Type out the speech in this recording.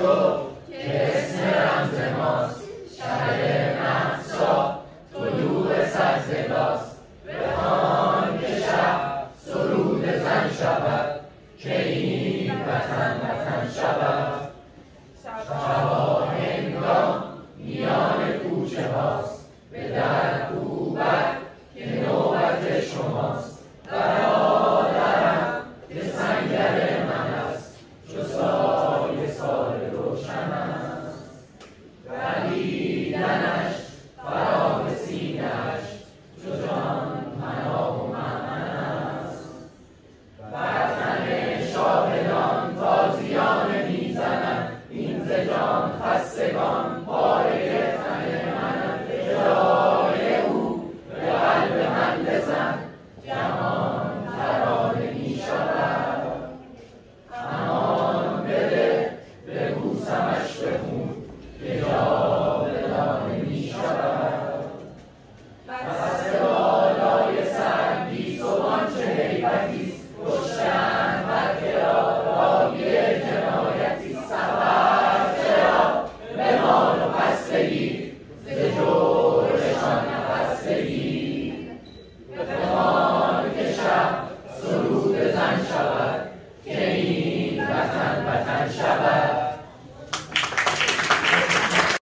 تو که اسم رمز ماست شهر محسا دل سرزلاست به آن که شب سرود زن شود که این وطن وطن شود شبا هنگام میان کوچه هاست به در کوچه خستگان پای تن من. و جای او به قلب من بزن جهان ترانه می شود امان بده and shall